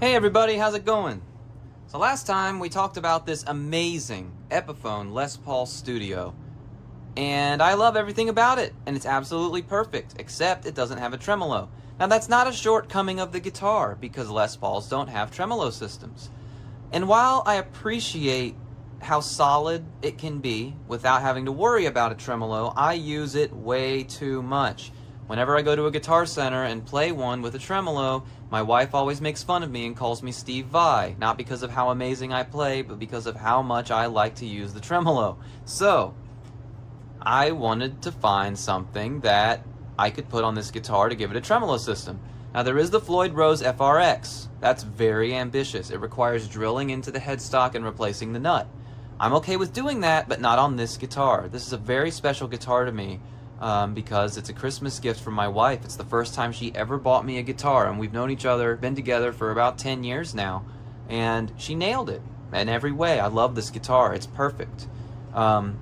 Hey everybody, how's it going? So last time we talked about this amazing Epiphone Les Paul Studio. And I love everything about it, and it's absolutely perfect, except it doesn't have a tremolo. Now that's not a shortcoming of the guitar, because Les Pauls don't have tremolo systems. And while I appreciate how solid it can be without having to worry about a tremolo, I use it way too much. Whenever I go to a guitar center and play one with a tremolo, my wife always makes fun of me and calls me Steve Vai, not because of how amazing I play, but because of how much I like to use the tremolo. So, I wanted to find something that I could put on this guitar to give it a tremolo system. Now there is the Floyd Rose FRX. That's very ambitious. It requires drilling into the headstock and replacing the nut. I'm okay with doing that, but not on this guitar. This is a very special guitar to me um, because it's a Christmas gift from my wife. It's the first time she ever bought me a guitar, and we've known each other, been together for about 10 years now, and she nailed it in every way. I love this guitar. It's perfect. Um,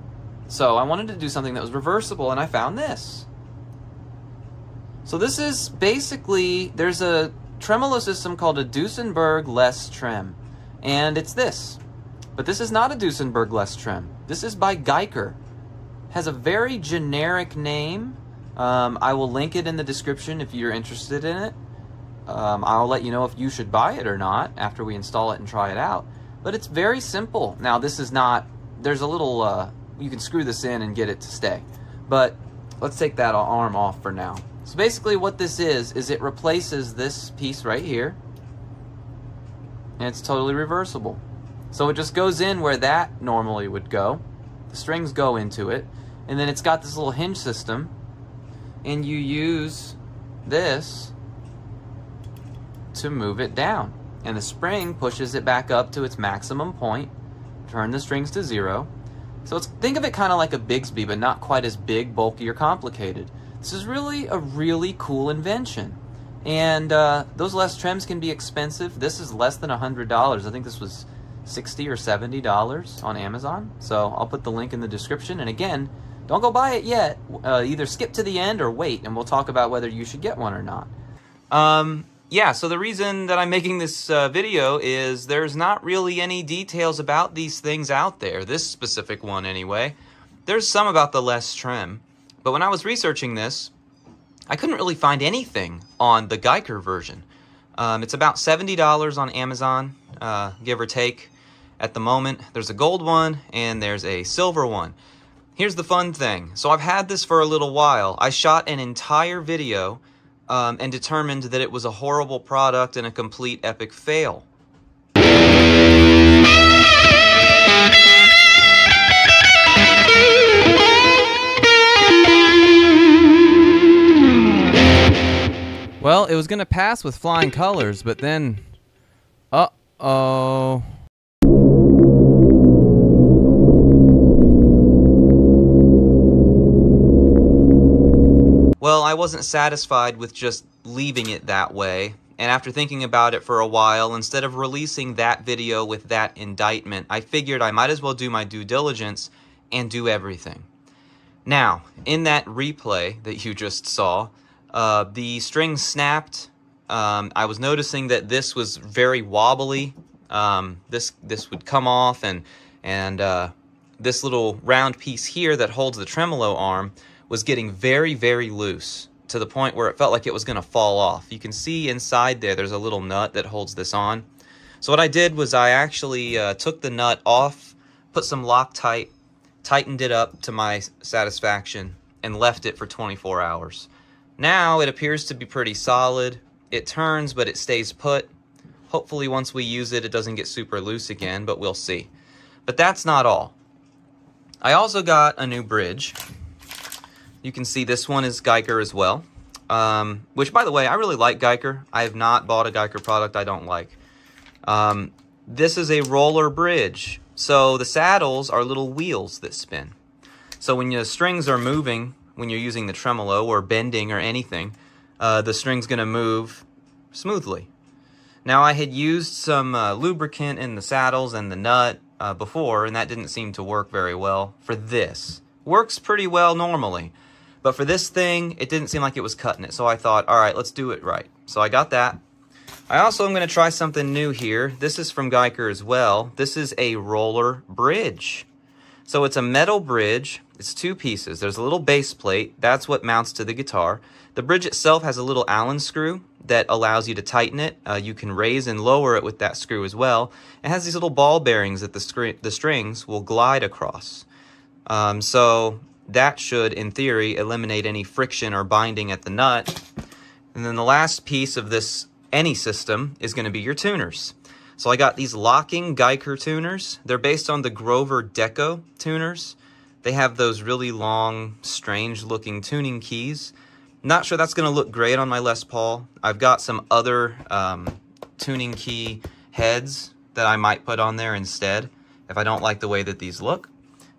so I wanted to do something that was reversible, and I found this. So this is basically, there's a tremolo system called a Duesenberg Les Trem, and it's this. But this is not a Duesenberg Les Trem. This is by Guyker has a very generic name. Um, I will link it in the description if you're interested in it. Um, I'll let you know if you should buy it or not after we install it and try it out. But it's very simple. Now, this is not, there's a little, uh, you can screw this in and get it to stay. But let's take that arm off for now. So basically what this is, is it replaces this piece right here. And it's totally reversible. So it just goes in where that normally would go. The strings go into it. And then it's got this little hinge system. And you use this to move it down. And the spring pushes it back up to its maximum point. Turn the strings to zero. So it's, think of it kind of like a Bigsby, but not quite as big, bulky, or complicated. This is really a really cool invention. And uh, those Les Trems can be expensive. This is less than $100. I think this was 60 or $70 on Amazon. So I'll put the link in the description. And again, don't go buy it yet. Uh, either skip to the end or wait, and we'll talk about whether you should get one or not. Um, yeah, so the reason that I'm making this uh, video is there's not really any details about these things out there, this specific one anyway. There's some about the Les Trem, but when I was researching this, I couldn't really find anything on the Guyker version. Um, it's about $70 on Amazon, uh, give or take. At the moment, there's a gold one and there's a silver one. Here's the fun thing. So I've had this for a little while. I shot an entire video um, and determined that it was a horrible product and a complete epic fail. Well, it was going to pass with flying colors, but then... Uh-oh... Well, I wasn't satisfied with just leaving it that way, and after thinking about it for a while, instead of releasing that video with that indictment, I figured I might as well do my due diligence and do everything. Now, in that replay that you just saw, uh, the string snapped. Um, I was noticing that this was very wobbly. Um, this this would come off, and and uh, this little round piece here that holds the tremolo arm was getting very, very loose to the point where it felt like it was going to fall off. You can see inside there, there's a little nut that holds this on. So what I did was I actually uh, took the nut off, put some Loctite, tightened it up to my satisfaction, and left it for 24 hours. Now it appears to be pretty solid. It turns, but it stays put. Hopefully once we use it, it doesn't get super loose again, but we'll see. But that's not all. I also got a new bridge. You can see this one is Guyker as well. Um, which, by the way, I really like Guyker. I have not bought a Guyker product I don't like. Um, this is a roller bridge. So the saddles are little wheels that spin. So when your strings are moving, when you're using the tremolo or bending or anything, uh, the string's going to move smoothly. Now I had used some uh, lubricant in the saddles and the nut uh, before, and that didn't seem to work very well for this. Works pretty well normally. But for this thing, it didn't seem like it was cutting it. So I thought, all right, let's do it right. So I got that. I also am going to try something new here. This is from Guyker as well. This is a roller bridge. So it's a metal bridge. It's two pieces. There's a little base plate. That's what mounts to the guitar. The bridge itself has a little Allen screw that allows you to tighten it. Uh, you can raise and lower it with that screw as well. It has these little ball bearings that the, the strings will glide across. Um, so that should, in theory, eliminate any friction or binding at the nut. And then the last piece of this any system is going to be your tuners. So I got these locking Guyker tuners. They're based on the Grover Deco tuners. They have those really long, strange looking tuning keys. Not sure that's going to look great on my Les Paul. I've got some other um, tuning key heads that I might put on there instead if I don't like the way that these look.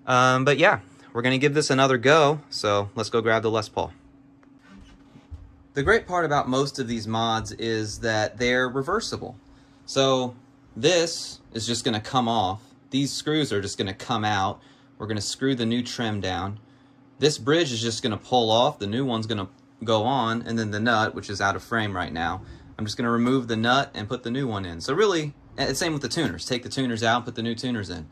Um, but yeah, we're going to give this another go. So let's go grab the Les Paul. The great part about most of these mods is that they're reversible. So this is just going to come off. These screws are just going to come out. We're going to screw the new trem down. This bridge is just going to pull off. The new one's going to go on. And then the nut, which is out of frame right now, I'm just going to remove the nut and put the new one in. So really, same with the tuners. Take the tuners out, put the new tuners in.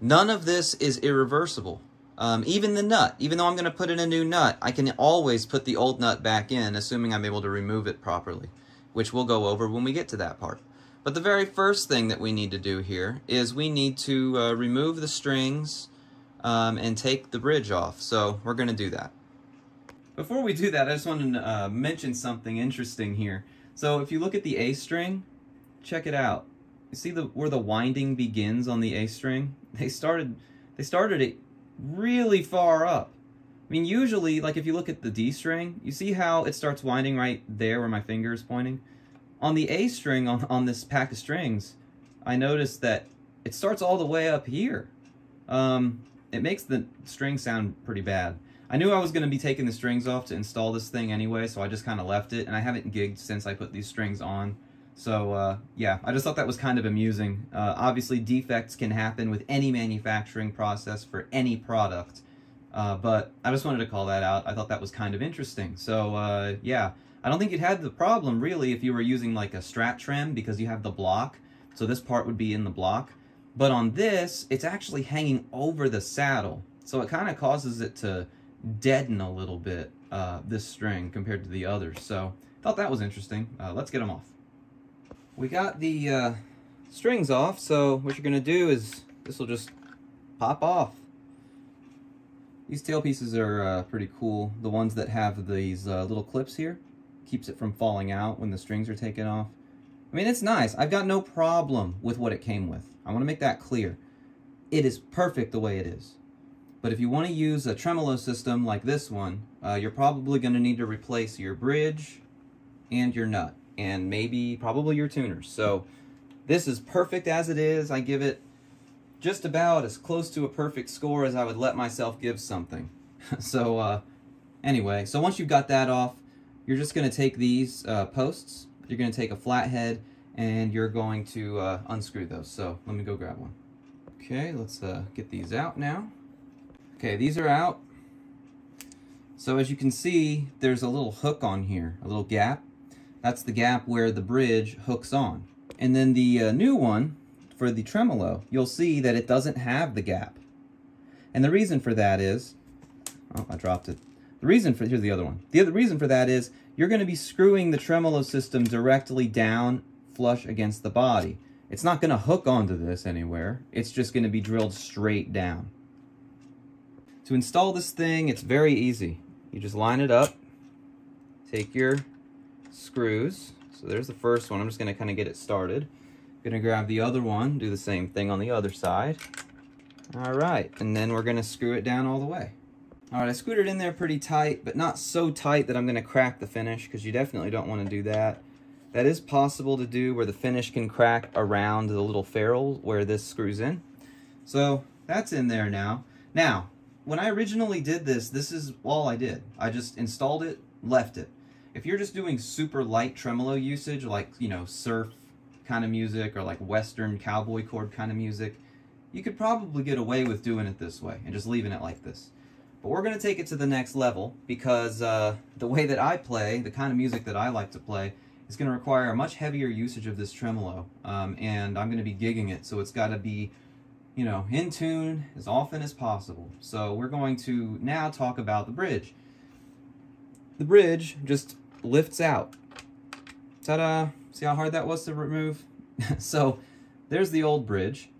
None of this is irreversible. Um, even the nut, even though I'm going to put in a new nut, I can always put the old nut back in, assuming I'm able to remove it properly, which we'll go over when we get to that part. But the very first thing that we need to do here is we need to uh, remove the strings um, and take the bridge off. So we're going to do that. Before we do that, I just want to uh, mention something interesting here. So if you look at the A string, check it out. You see the where the winding begins on the A string? They started they started it really far up. I mean, usually, like if you look at the D string, you see how it starts winding right there where my finger is pointing? On the A string on, on this pack of strings, I noticed that it starts all the way up here. Um, it makes the string sound pretty bad. I knew I was going to be taking the strings off to install this thing anyway, so I just kind of left it, and I haven't gigged since I put these strings on. So uh, yeah, I just thought that was kind of amusing. Uh, obviously, defects can happen with any manufacturing process for any product, uh, but I just wanted to call that out. I thought that was kind of interesting. So uh, yeah, I don't think you'd have the problem really if you were using like a strat trem because you have the block. So this part would be in the block. But on this, it's actually hanging over the saddle. So it kind of causes it to deaden a little bit, uh, this string, compared to the others. So thought that was interesting. Uh, let's get them off we got the uh, strings off, so what you're going to do is this will just pop off. These tail pieces are uh, pretty cool. The ones that have these uh, little clips here keeps it from falling out when the strings are taken off. I mean, it's nice. I've got no problem with what it came with. I want to make that clear. It is perfect the way it is. But if you want to use a tremolo system like this one, uh, you're probably going to need to replace your bridge and your nut and maybe probably your tuners. So this is perfect as it is. I give it just about as close to a perfect score as I would let myself give something. so uh, anyway, so once you've got that off, you're just going to take these uh, posts, you're going to take a flathead, and you're going to uh, unscrew those. So let me go grab one. Okay, let's uh, get these out now. Okay, these are out. So as you can see, there's a little hook on here, a little gap. That's the gap where the bridge hooks on. And then the uh, new one, for the tremolo, you'll see that it doesn't have the gap. And the reason for that is, oh, I dropped it. The reason for, here's the other one. The other reason for that is you're going to be screwing the tremolo system directly down flush against the body. It's not going to hook onto this anywhere. It's just going to be drilled straight down. To install this thing, it's very easy. You just line it up, take your screws. So there's the first one. I'm just going to kind of get it started. Going to grab the other one, do the same thing on the other side. All right, and then we're going to screw it down all the way. All right, I screwed it in there pretty tight, but not so tight that I'm going to crack the finish, because you definitely don't want to do that. That is possible to do where the finish can crack around the little ferrule where this screws in. So that's in there now. Now, when I originally did this, this is all I did. I just installed it, left it. If you're just doing super light tremolo usage, like, you know, surf kind of music or like western cowboy chord kind of music, you could probably get away with doing it this way and just leaving it like this. But we're going to take it to the next level because uh, the way that I play, the kind of music that I like to play, is going to require a much heavier usage of this tremolo, um, and I'm going to be gigging it, so it's got to be, you know, in tune as often as possible. So we're going to now talk about the bridge. The bridge just lifts out. Ta-da! See how hard that was to remove? so there's the old bridge,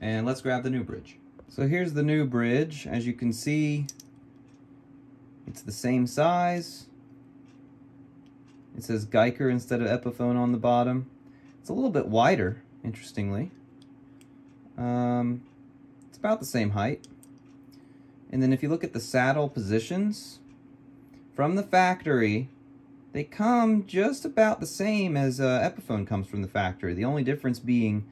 and let's grab the new bridge. So here's the new bridge. As you can see, it's the same size. It says Guyker instead of Epiphone on the bottom. It's a little bit wider, interestingly. Um, it's about the same height. And then if you look at the saddle positions, from the factory, they come just about the same as uh, Epiphone comes from the factory. The only difference being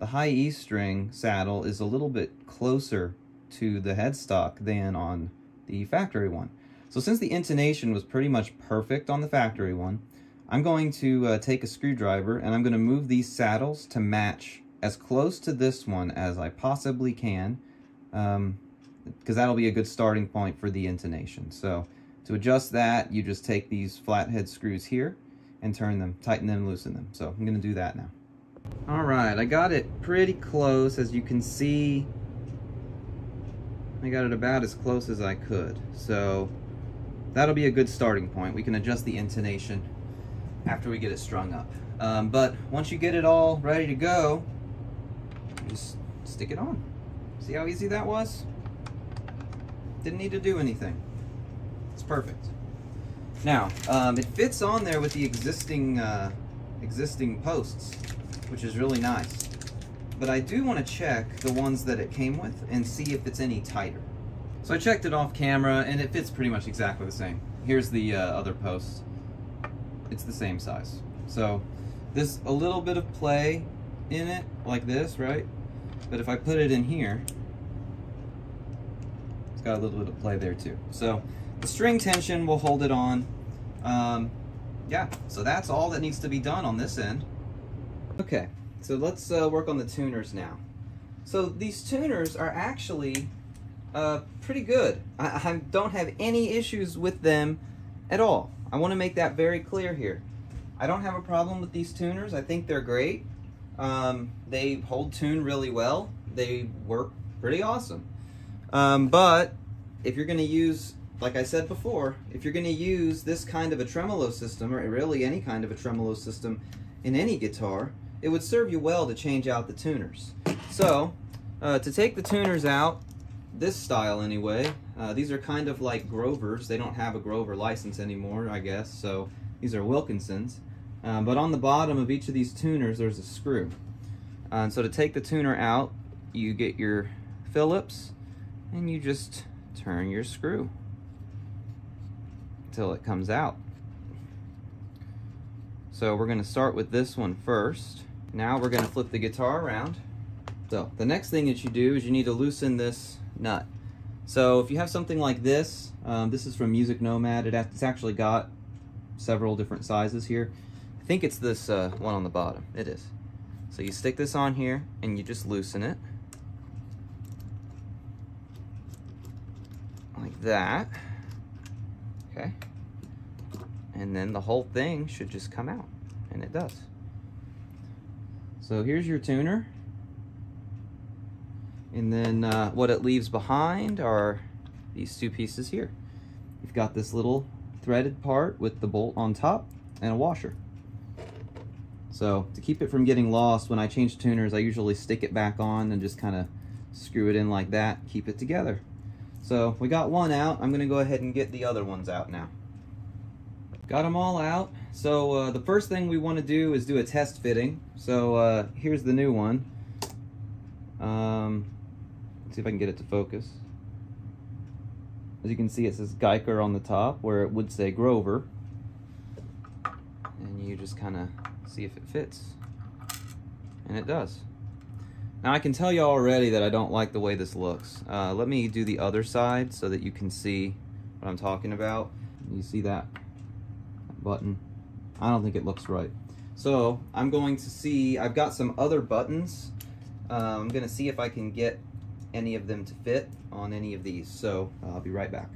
the high E string saddle is a little bit closer to the headstock than on the factory one. So since the intonation was pretty much perfect on the factory one, I'm going to uh, take a screwdriver and I'm going to move these saddles to match as close to this one as I possibly can, because um, that'll be a good starting point for the intonation. So to adjust that, you just take these flathead screws here and turn them, tighten them, loosen them. So I'm going to do that now. All right, I got it pretty close, as you can see. I got it about as close as I could. So that'll be a good starting point. We can adjust the intonation after we get it strung up. Um, but once you get it all ready to go, just stick it on. See how easy that was? Didn't need to do anything. Perfect. Now, um, it fits on there with the existing uh, existing posts, which is really nice. But I do want to check the ones that it came with and see if it's any tighter. So I checked it off camera and it fits pretty much exactly the same. Here's the uh, other post. It's the same size. So there's a little bit of play in it like this, right? But if I put it in here, it's got a little bit of play there too. So the string tension will hold it on. Um, yeah, so that's all that needs to be done on this end. Okay, so let's uh, work on the tuners now. So these tuners are actually uh, pretty good. I, I don't have any issues with them at all. I want to make that very clear here. I don't have a problem with these tuners. I think they're great. Um, they hold tune really well. They work pretty awesome. Um, but if you're going to use, like I said before, if you're going to use this kind of a tremolo system, or really any kind of a tremolo system in any guitar, it would serve you well to change out the tuners. So, uh, to take the tuners out, this style anyway. Uh, these are kind of like Grovers. They don't have a Grover license anymore, I guess, so these are Wilkinsons. Um, but on the bottom of each of these tuners, there's a screw. Uh, and so to take the tuner out, you get your Phillips, and you just turn your screw until it comes out. So we're going to start with this one first. Now we're going to flip the guitar around. So the next thing that you do is you need to loosen this nut. So if you have something like this, um, this is from MusicNomad. It has, it's actually got several different sizes here. I think it's this uh, one on the bottom. It is. So you stick this on here and you just loosen it. Like that. Okay. And then the whole thing should just come out. And it does. So here's your tuner. And then uh, what it leaves behind are these two pieces here. You've got this little threaded part with the bolt on top and a washer. So to keep it from getting lost, when I change tuners, I usually stick it back on and just kind of screw it in like that, keep it together. So we got one out. I'm going to go ahead and get the other ones out now. Got them all out. So uh, the first thing we want to do is do a test fitting. So uh, here's the new one. Um, Let's see if I can get it to focus. As you can see, it says Guyker on the top, where it would say Grover. And you just kind of see if it fits. And it does. Now I can tell you already that I don't like the way this looks. Uh, let me do the other side so that you can see what I'm talking about. You see that button? I don't think it looks right. So I'm going to see, I've got some other buttons. Uh, I'm going to see if I can get any of them to fit on any of these. So I'll be right back.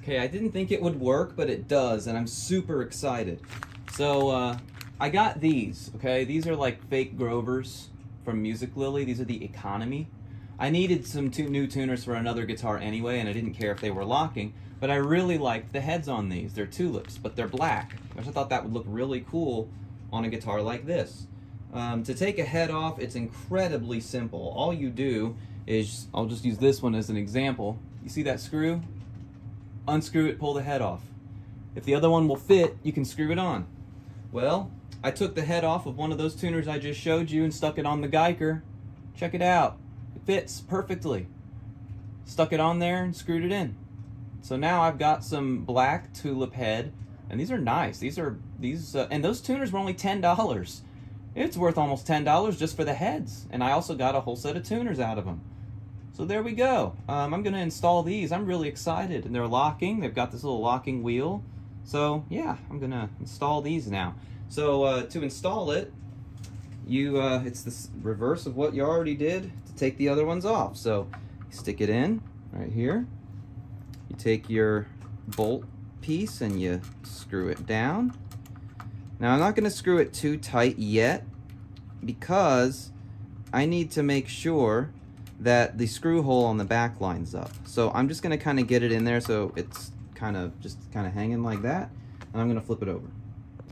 Okay, I didn't think it would work, but it does, and I'm super excited. So uh, I got these, okay? These are like fake Grovers from Musiclily. These are the economy. I needed some new tuners for another guitar anyway, and I didn't care if they were locking, but I really liked the heads on these. They're tulips, but they're black. I just thought that would look really cool on a guitar like this. Um, to take a head off, it's incredibly simple. All you do is, I'll just use this one as an example. You see that screw? Unscrew it, pull the head off. If the other one will fit, you can screw it on. Well, I took the head off of one of those tuners I just showed you and stuck it on the Guyker. Check it out. It fits perfectly. Stuck it on there and screwed it in. So now I've got some black tulip head, and these are nice. These are these, uh, and those tuners were only ten dollars. It's worth almost ten dollars just for the heads, and I also got a whole set of tuners out of them. So there we go. Um, I'm going to install these. I'm really excited, and they're locking. They've got this little locking wheel. So yeah, I'm going to install these now. So uh, to install it, you uh, it's the reverse of what you already did to take the other ones off. So stick it in right here. You take your bolt piece and you screw it down. Now I'm not going to screw it too tight yet because I need to make sure that the screw hole on the back lines up. So I'm just going to kind of get it in there so it's kind of just kind of hanging like that and I'm going to flip it over.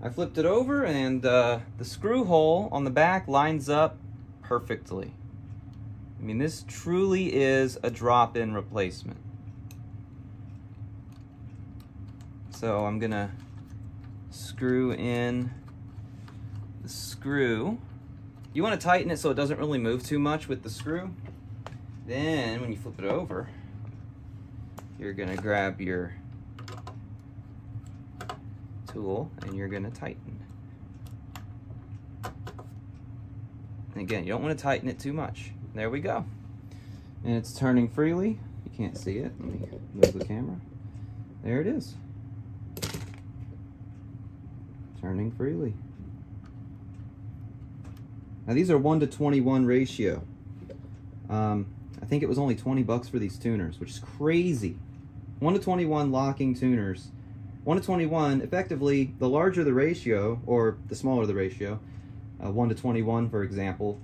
I flipped it over and uh, the screw hole on the back lines up perfectly. I mean, this truly is a drop-in replacement. So I'm gonna screw in the screw. You wanna tighten it so it doesn't really move too much with the screw. Then when you flip it over, you're gonna grab your tool and you're gonna tighten. And again, you don't wanna tighten it too much. There we go. And it's turning freely. You can't see it. Let me move the camera. There it is. Turning freely. Now these are 1 to 21 ratio. Um, I think it was only 20 bucks for these tuners, which is crazy. 1 to 21 locking tuners 1 to 21, effectively, the larger the ratio, or the smaller the ratio, uh, 1 to 21, for example,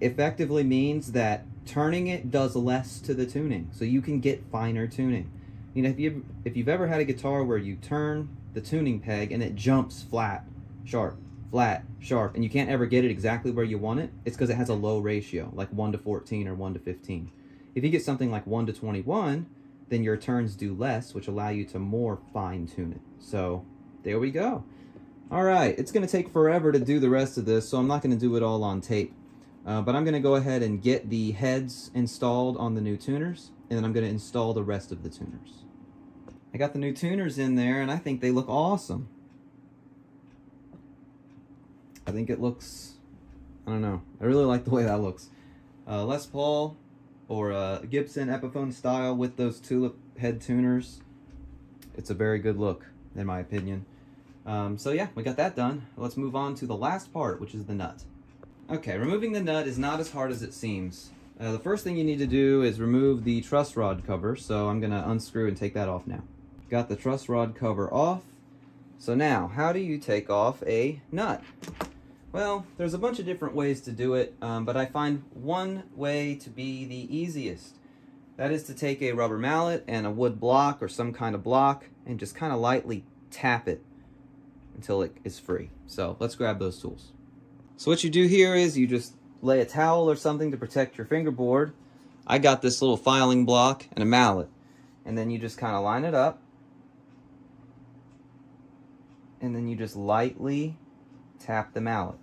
effectively means that turning it does less to the tuning. So you can get finer tuning. You know, if, you, if you've ever had a guitar where you turn the tuning peg and it jumps flat, sharp, flat, sharp, and you can't ever get it exactly where you want it, it's because it has a low ratio, like 1 to 14 or 1 to 15. If you get something like 1 to 21, then your turns do less, which allow you to more fine tune it. So there we go. All right, it's gonna take forever to do the rest of this, so I'm not gonna do it all on tape. Uh, but I'm gonna go ahead and get the heads installed on the new tuners, and then I'm gonna install the rest of the tuners. I got the new tuners in there, and I think they look awesome. I think it looks, I don't know, I really like the way that looks. Uh, Les Paul or a Gibson Epiphone style with those tulip head tuners. It's a very good look, in my opinion. Um, so yeah, we got that done. Let's move on to the last part, which is the nut. Okay, removing the nut is not as hard as it seems. Uh, the first thing you need to do is remove the truss rod cover, so I'm going to unscrew and take that off now. Got the truss rod cover off. So now, how do you take off a nut? Well, there's a bunch of different ways to do it, um, but I find one way to be the easiest. That is to take a rubber mallet and a wood block or some kind of block and just kind of lightly tap it until it is free. So let's grab those tools. So what you do here is you just lay a towel or something to protect your fingerboard. I got this little filing block and a mallet. And then you just kind of line it up. And then you just lightly tap the mallet.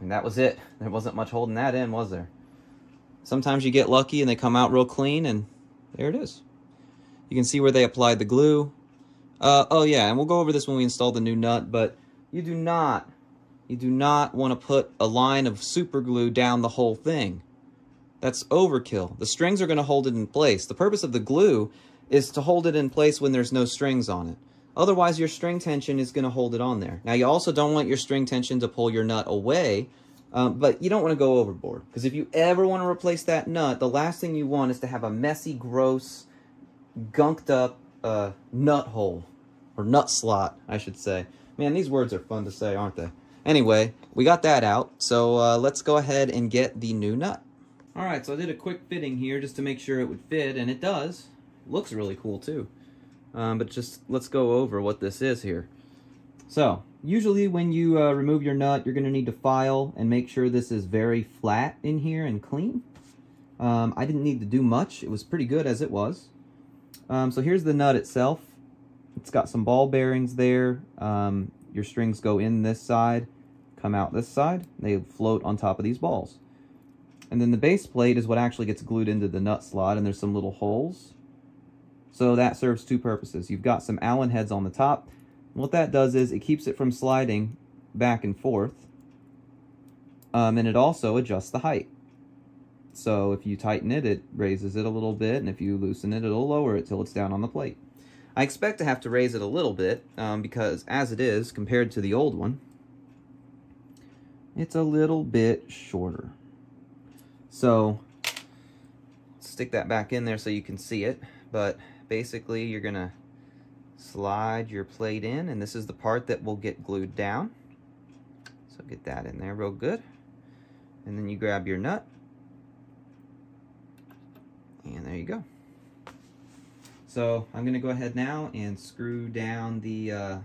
And that was it. There wasn't much holding that in, was there? Sometimes you get lucky and they come out real clean, and there it is. You can see where they applied the glue. Uh, oh yeah, and we'll go over this when we install the new nut, but you do not, you do not want to put a line of super glue down the whole thing. That's overkill. The strings are going to hold it in place. The purpose of the glue is to hold it in place when there's no strings on it. Otherwise, your string tension is going to hold it on there. Now, you also don't want your string tension to pull your nut away, um, but you don't want to go overboard. Because if you ever want to replace that nut, the last thing you want is to have a messy, gross, gunked up uh, nut hole or nut slot, I should say. Man, these words are fun to say, aren't they? Anyway, we got that out, so uh, let's go ahead and get the new nut. Alright, so I did a quick fitting here just to make sure it would fit, and it does. looks really cool too. Um, but just let's go over what this is here. So, usually when you uh, remove your nut, you're going to need to file and make sure this is very flat in here and clean. Um, I didn't need to do much. It was pretty good as it was. Um, so here's the nut itself. It's got some ball bearings there. Um, your strings go in this side, come out this side. They float on top of these balls. And then the base plate is what actually gets glued into the nut slot, and there's some little holes. So that serves two purposes. You've got some Allen heads on the top, what that does is it keeps it from sliding back and forth. Um, and it also adjusts the height. So if you tighten it, it raises it a little bit, and if you loosen it, it'll lower it till it's down on the plate. I expect to have to raise it a little bit, um, because as it is, compared to the old one, it's a little bit shorter. So, stick that back in there so you can see it, but basically you're to slide your plate in, and this is the part that will get glued down. So get that in there real good. And then you grab your nut, and there you go. So I'm to go ahead now and screw down the, uh,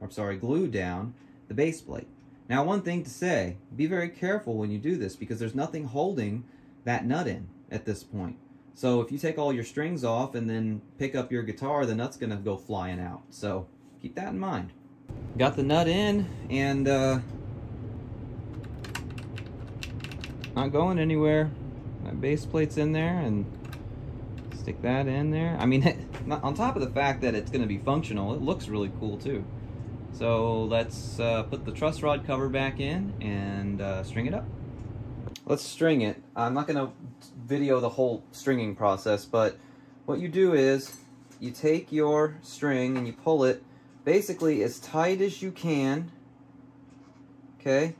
I'm sorry, glue down the base plate. Now one thing to say, be very careful when you do this because there's nothing holding that nut in at this point. So if you take all your strings off and then pick up your guitar, the nut's to go flying out. So keep that in mind. Got the nut in and uh, not going anywhere. My base plate's in there and stick that in there. I mean, on top of the fact that it's to be functional, it looks really cool too. So let's uh, put the truss rod cover back in and uh, string it up. Let's string it. I'm not going to video the whole stringing process, but what you do is you take your string and you pull it basically as tight as you can, okay?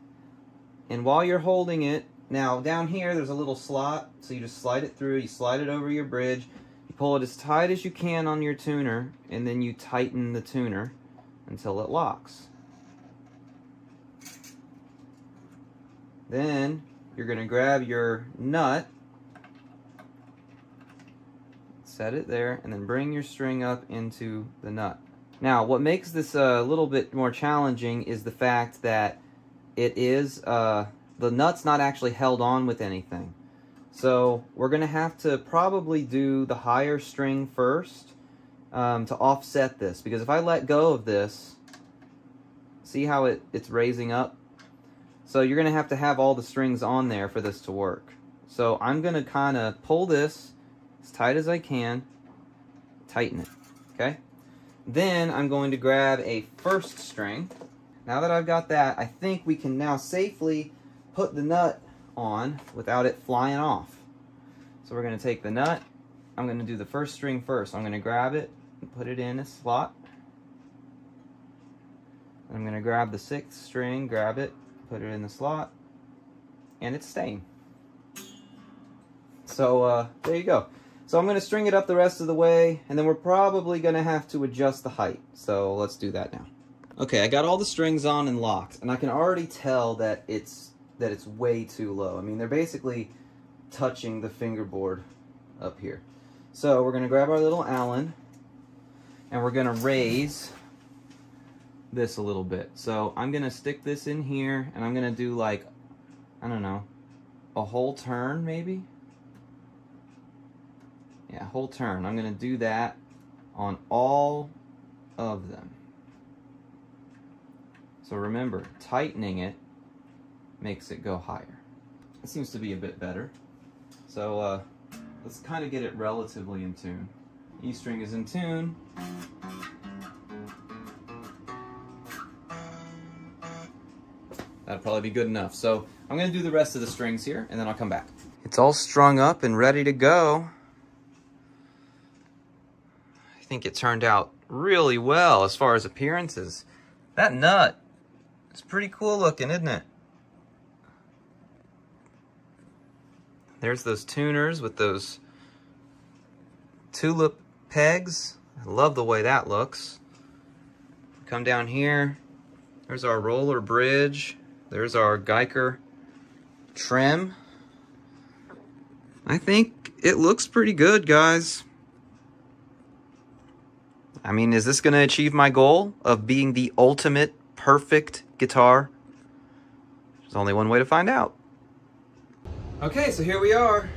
And while you're holding it, now down here there's a little slot, so you just slide it through, you slide it over your bridge, you pull it as tight as you can on your tuner, and then you tighten the tuner until it locks. Then you're going to grab your nut set it there, and then bring your string up into the nut. Now, what makes this a little bit more challenging is the fact that it is, uh, the nut's not actually held on with anything. So we're going to have to probably do the higher string first um, to offset this. Because if I let go of this, see how it, it's raising up? So you're going to have to have all the strings on there for this to work. So I'm going to kind of pull this as tight as I can, tighten it, okay? Then I'm going to grab a first string. Now that I've got that, I think we can now safely put the nut on without it flying off. So we're going to take the nut. I'm going to do the first string first. I'm going to grab it and put it in a slot. I'm going to grab the sixth string, grab it, put it in the slot, and it's staying. So uh, there you go. So I'm going to string it up the rest of the way, and then we're probably going to have to adjust the height. So let's do that now. Okay, I got all the strings on and locked, and I can already tell that it's that it's way too low. I mean, they're basically touching the fingerboard up here. So we're going to grab our little Allen, and we're going to raise this a little bit. So I'm going to stick this in here, and I'm going to do like, I don't know, a whole turn maybe? Yeah, whole turn. I'm going to do that on all of them. So remember, tightening it makes it go higher. It seems to be a bit better. So uh, let's kind of get it relatively in tune. E string is in tune. That'll probably be good enough. So I'm to do the rest of the strings here, and then I'll come back. It's all strung up and ready to go I think it turned out really well as far as appearances. That nut it's pretty cool looking, isn't it? There's those tuners with those tulip pegs. I love the way that looks. come down here. There's our roller bridge. There's our Guyker trem. I think it looks pretty good, guys. I mean, is this going to achieve my goal of being the ultimate perfect guitar? There's only one way to find out. Okay, so here we are.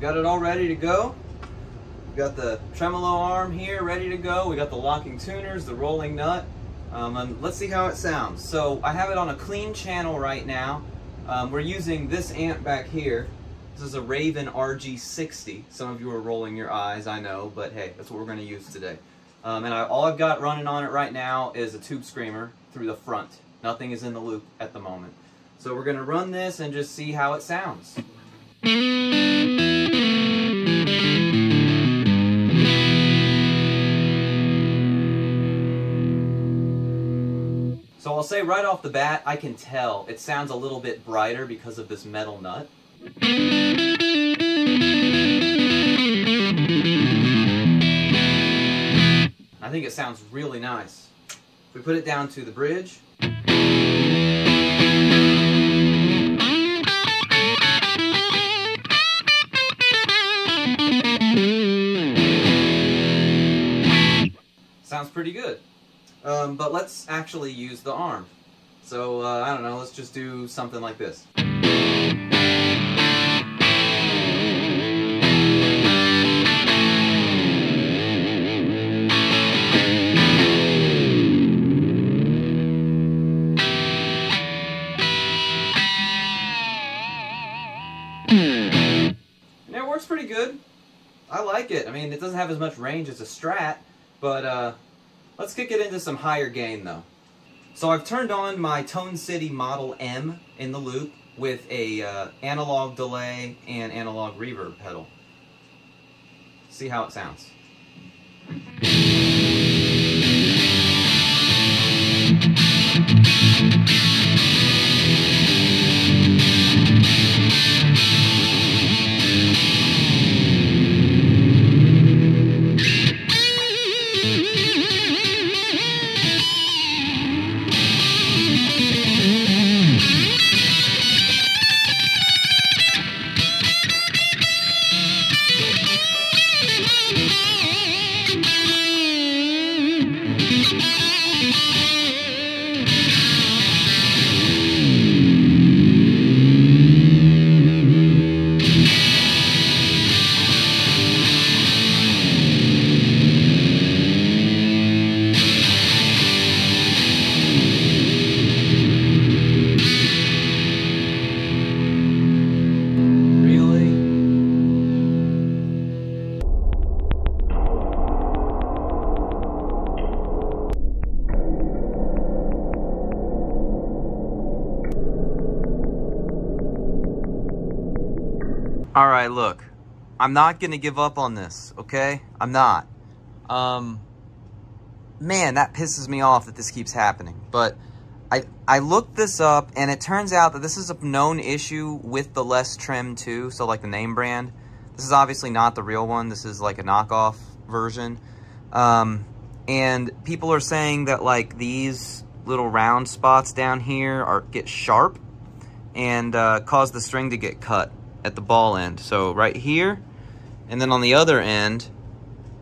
Got it all ready to go. We got the tremolo arm here ready to go. We got the locking tuners, the rolling nut. Um, and let's see how it sounds. So I have it on a clean channel right now. Um, we're using this amp back here. This is a Raven RG60. Some of you are rolling your eyes, I know, but hey, that's what we're going to use today. Um, and I, all I've got running on it right now is a tube screamer through the front. Nothing is in the loop at the moment. So we're going to run this and just see how it sounds. I'll say right off the bat, I can tell it sounds a little bit brighter because of this metal nut. I think it sounds really nice. If we put it down to the bridge. Sounds pretty good. Um, but let's actually use the arm. So, uh, I don't know, let's just do something like this. And it works pretty good. I like it. I mean, it doesn't have as much range as a Strat, but uh, let's kick it into some higher gain though. So I've turned on my Tone City Model M in the loop with a uh, analog delay and analog reverb pedal. See how it sounds. All right, look. I'm not going to give up on this, okay? I'm not. Um man, that pisses me off that this keeps happening. But I I looked this up and it turns out that this is a known issue with the Les Trem too, so like the name brand. This is obviously not the real one. This is like a knockoff version. Um and people are saying that like these little round spots down here are get sharp and uh, cause the string to get cut at the ball end. So right here, and then on the other end,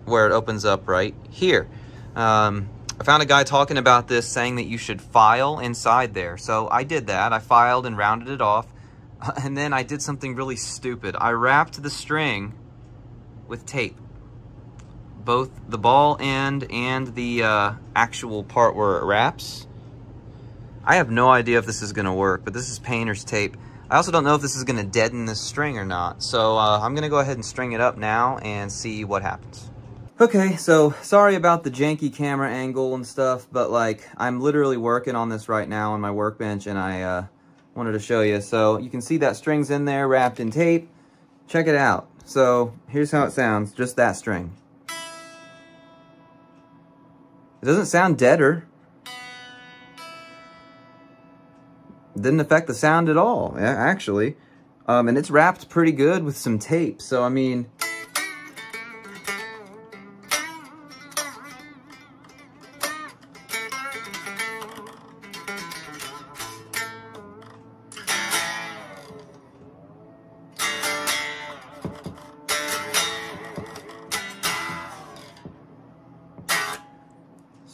where it opens up right here. Um, I found a guy talking about this saying that you should file inside there. So I did that. I filed and rounded it off. And then I did something really stupid. I wrapped the string with tape. Both the ball end and the uh, actual part where it wraps. I have no idea if this is going to work, but this is painter's tape. I also don't know if this is going to deaden this string or not. So uh, I'm going to go ahead and string it up now and see what happens. Okay, so sorry about the janky camera angle and stuff, but like I'm literally working on this right now on my workbench and I uh, wanted to show you. So you can see that string's in there wrapped in tape. Check it out. So here's how it sounds, just that string. It doesn't sound deader. didn't affect the sound at all, actually. Um, and it's wrapped pretty good with some tape. So, I mean,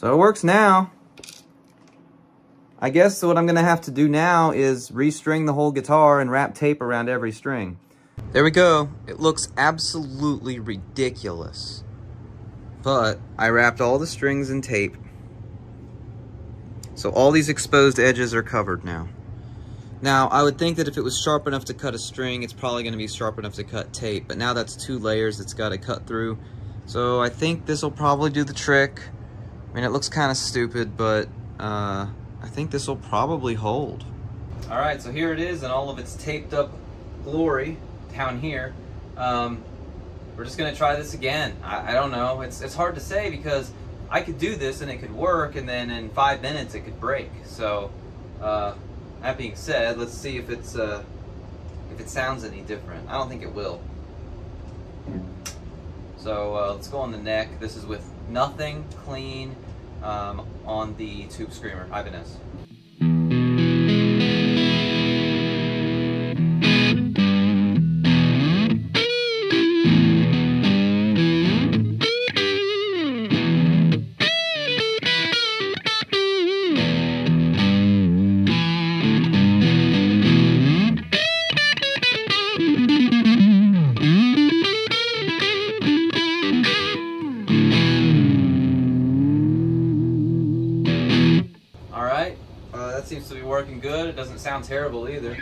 So it works now. I guess so what I'm to have to do now is restring the whole guitar and wrap tape around every string. There we go. It looks absolutely ridiculous. But I wrapped all the strings in tape. So all these exposed edges are covered now. Now, I would think that if it was sharp enough to cut a string, it's probably to be sharp enough to cut tape. But now that's two layers it's got to cut through. So I think this will probably do the trick. I mean, it looks kind of stupid, but uh, I think this will probably hold. All right, so here it is in all of its taped up glory down here. Um, we're just gonna try this again. I, I, don't know, it's, it's hard to say because I could do this and it could work and then in five minutes it could break. So uh, that being said, let's see if it's uh, if it sounds any different. I don't think it will. So uh, let's go on the neck. This is with nothing clean um, on the tube screamer, Ibanez. Terrible either.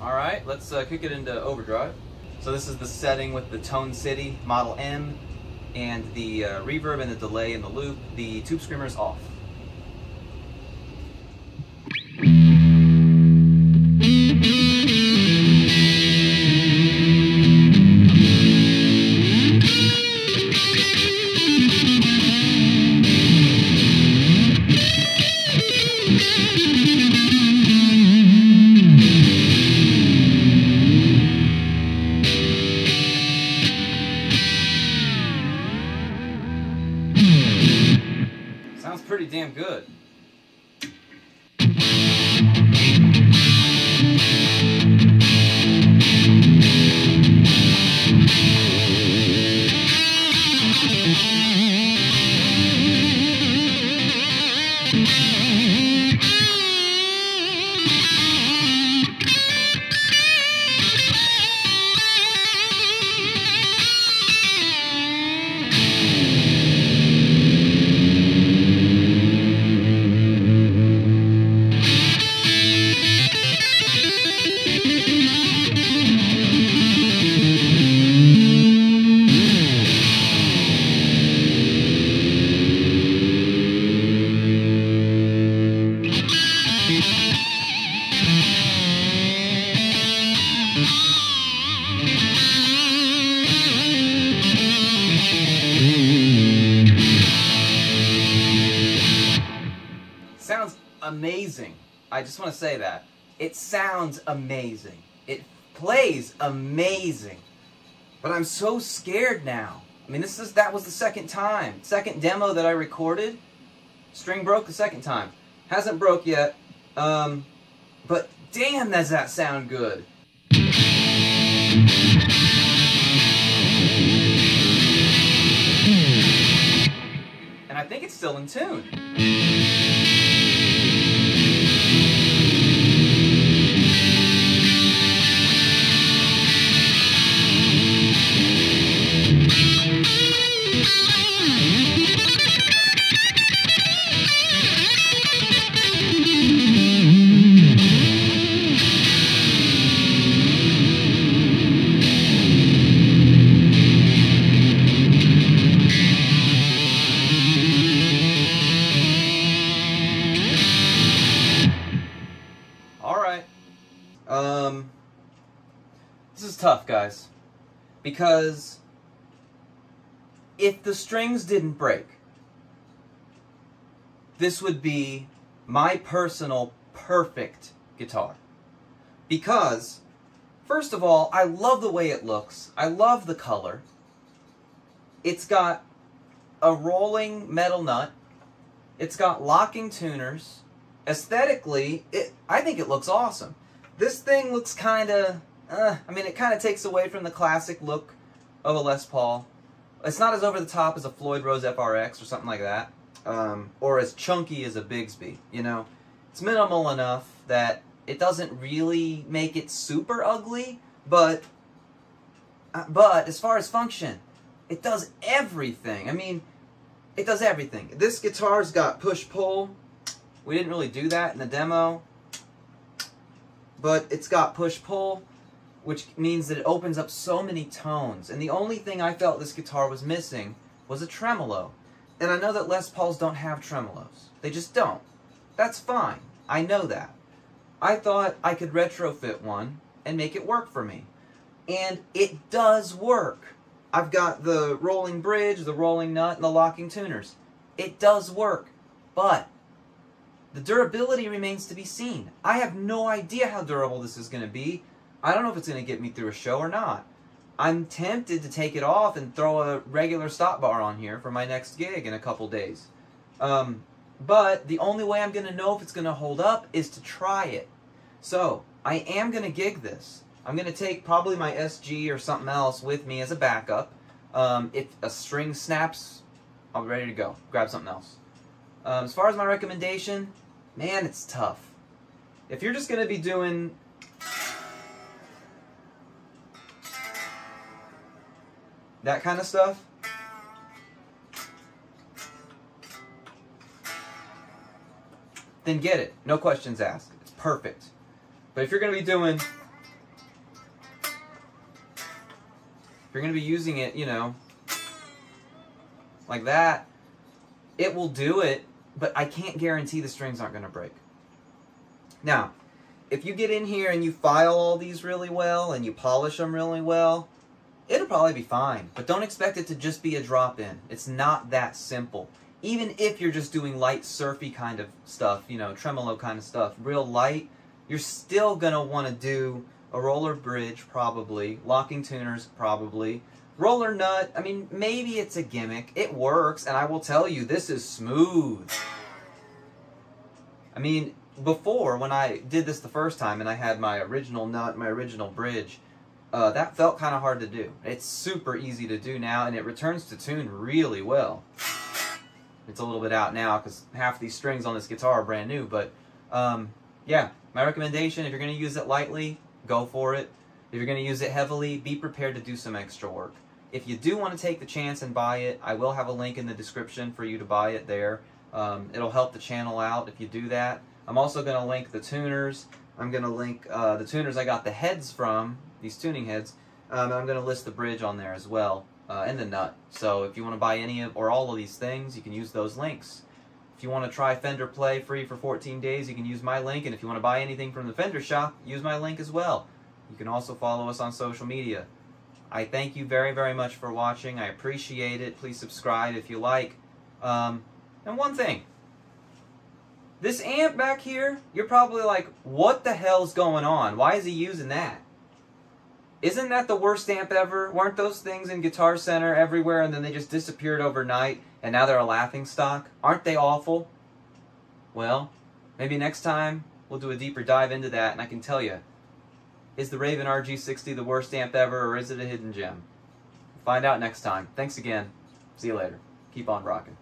Alright, let's uh, kick it into overdrive. So this is the setting with the Tone City Model M and the uh, reverb and the delay in the loop, the tube screamer is off. Just want to say that. It sounds amazing. It plays amazing. But I'm so scared now. I mean, this is that was the second time. Second demo that I recorded. String broke the second time. Hasn't broke yet. Um, but damn, does that sound good. And I think it's still in tune. Because if the strings didn't break, this would be my personal perfect guitar. Because First of all, I love the way it looks. I love the color. It's got a rolling metal nut. It's got locking tuners. Aesthetically, it I think it looks awesome. This thing looks kind of, uh, I mean, it kind of takes away from the classic look of a Les Paul. It's not as over the top as a Floyd Rose FRX or something like that, um, or as chunky as a Bigsby. You know, it's minimal enough that it doesn't really make it super ugly, but uh, but as far as function, it does everything. I mean, it does everything. This guitar's got push-pull. We didn't really do that in the demo. But it's got push-pull, which means that it opens up so many tones. And the only thing I felt this guitar was missing was a tremolo. And I know that Les Pauls don't have tremolos. They just don't. That's fine. I know that. I thought I could retrofit one and make it work for me. And it does work. I've got the rolling bridge, the rolling nut, and the locking tuners. It does work, but the durability remains to be seen. I have no idea how durable this is going to be. I don't know if it's going to get me through a show or not. I'm tempted to take it off and throw a regular stop bar on here for my next gig in a couple days. Um, but the only way I'm going to know if it's going to hold up is to try it. So, I am going to gig this. I'm going to take probably my SG or something else with me as a backup. Um, if a string snaps, I'll be ready to go. Grab something else. Um, as far as my recommendation, man, it's tough. If you're just going to be doing that kind of stuff, then get it. No questions asked. It's perfect. But if you're going to be doing If you're going to be using it, you know, like that, it will do it, but I can't guarantee the strings aren't going to break. Now, if you get in here and you file all these really well and you polish them really well, it'll probably be fine. But don't expect it to just be a drop-in. It's not that simple. Even if you're just doing light surfy kind of stuff, you know, tremolo kind of stuff, real light, you're still going to want to do a roller bridge, probably. Locking tuners, probably. Roller nut, I mean, maybe it's a gimmick. It works, and I will tell you, this is smooth. I mean, before, when I did this the first time and I had my original nut, my original bridge, uh, that felt kind of hard to do. It's super easy to do now, and it returns to tune really well. It's a little bit out now because half these strings on this guitar are brand new, but um, yeah, my recommendation, if you're going to use it lightly, go for it. If you're going to use it heavily, be prepared to do some extra work. If you do want to take the chance and buy it, I will have a link in the description for you to buy it there. Um, it'll help the channel out if you do that. I'm also going to link the tuners. I'm going to link uh, the tuners I got the heads from, these tuning heads. Um, I'm going to list the bridge on there as well, uh, and the nut. So if you want to buy any of or all of these things, you can use those links. If you want to try Fender Play free for 14 days, you can use my link. And if you want to buy anything from the Fender shop, use my link as well. You can also follow us on social media. I thank you very, very much for watching. I appreciate it. Please subscribe if you like. Um, and one thing. This amp back here, you're probably like, what the hell's going on? Why is he using that? Isn't that the worst amp ever? Weren't those things in Guitar Center everywhere and then they just disappeared overnight and now they're a laughing stock? Aren't they awful? Well, maybe next time we'll do a deeper dive into that and I can tell you, is the Raven RG60 the worst amp ever or is it a hidden gem? Find out next time. Thanks again. See you later. Keep on rocking.